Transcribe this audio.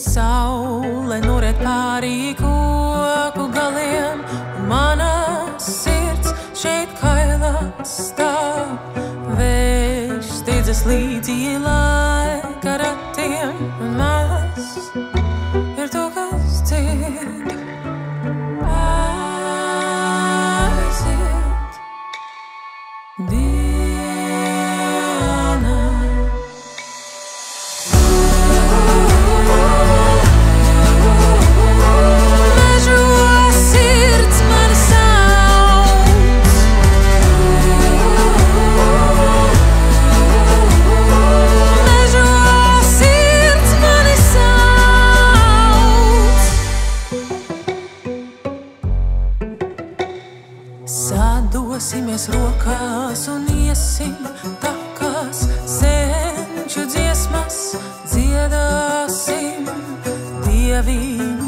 Saule noriet pāri koku galiem, un mana sirds šeit kailā stāv. Vējš steidzas līdzi laika ratiem. Sadosimies rokās un iesim takās, senču dziesmas dziedāsim, izskal